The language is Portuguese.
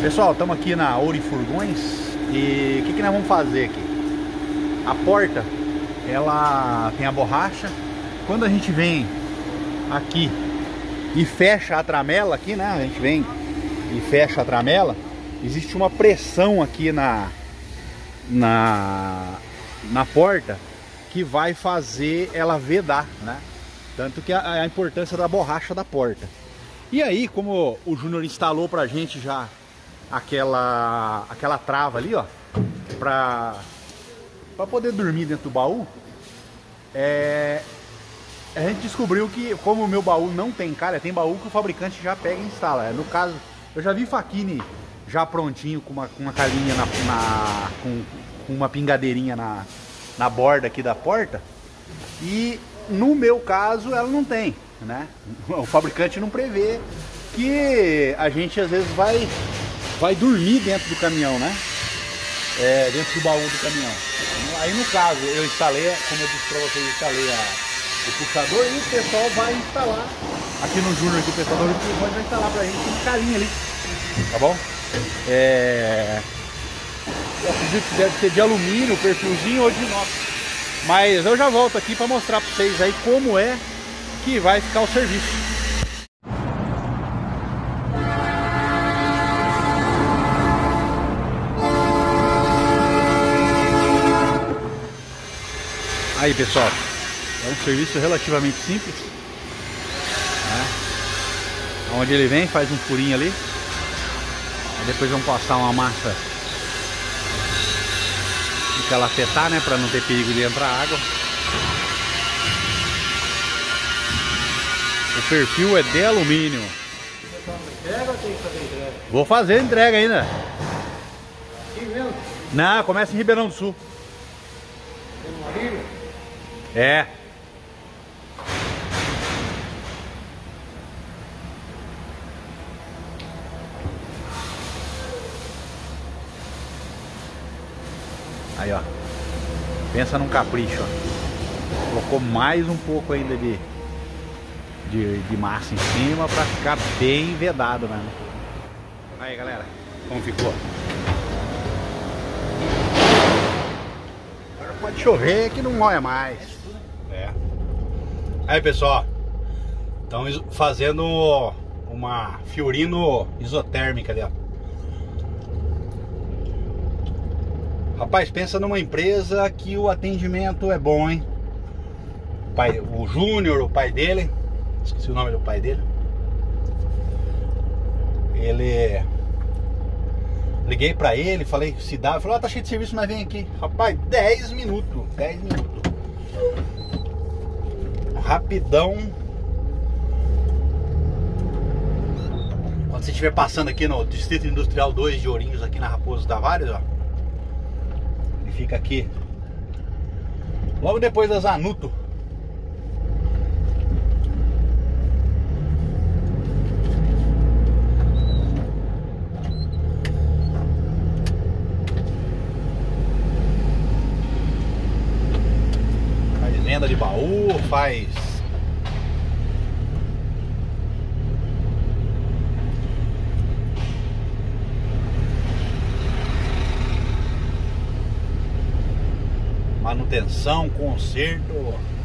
Pessoal, estamos aqui na Ouro Furgões e o que, que nós vamos fazer aqui? A porta, ela tem a borracha. Quando a gente vem aqui e fecha a tramela aqui, né? A gente vem e fecha a tramela, existe uma pressão aqui na, na, na porta que vai fazer ela vedar, né? Tanto que a, a importância da borracha da porta. E aí, como o Júnior instalou pra gente já aquela, aquela trava ali, ó, pra, pra poder dormir dentro do baú, é, a gente descobriu que, como o meu baú não tem calha, tem baú que o fabricante já pega e instala. No caso, eu já vi faquine já prontinho com uma, com uma calinha na, na com, com, uma pingadeirinha na, na borda aqui da porta. E no meu caso ela não tem, né? O fabricante não prevê que a gente às vezes vai vai dormir dentro do caminhão, né? É, dentro do baú do caminhão. Aí no caso eu instalei, como eu disse para vocês, eu instalei a, o puxador e o pessoal vai instalar aqui no Júnior aqui o pessoal vai instalar pra gente uma carinha ali. Tá bom? É... Eu acredito que deve ser de alumínio, perfilzinho ou de inox. Mas eu já volto aqui para mostrar para vocês aí como é que vai ficar o serviço. Aí pessoal, é um serviço relativamente simples. Né? Onde ele vem, faz um furinho ali. Aí depois vamos passar uma massa de calafetar, né? Pra não ter perigo de entrar água. O perfil é de alumínio. Vou fazer entrega ainda. Não, começa em Ribeirão do Sul. É. Aí, ó. Pensa num capricho, ó. Colocou mais um pouco ainda de, de, de massa em cima pra ficar bem vedado mesmo. Aí, galera. Como ficou? Pode chover que não molha mais. É. Aí pessoal, estamos fazendo uma Fiorino isotérmica ali, ó. Rapaz, pensa numa empresa que o atendimento é bom, hein? O, pai, o Júnior, o pai dele, esqueci o nome do pai dele. Ele. Liguei pra ele, falei se dá, falou, ah, tá cheio de serviço, mas vem aqui. Rapaz, 10 minutos, 10 minutos rapidão. Quando você estiver passando aqui no Distrito Industrial 2 de Ourinhos, aqui na Raposo Tavares, ó. Ele fica aqui. Logo depois da Zanuto. Venda de baú, faz manutenção, conserto.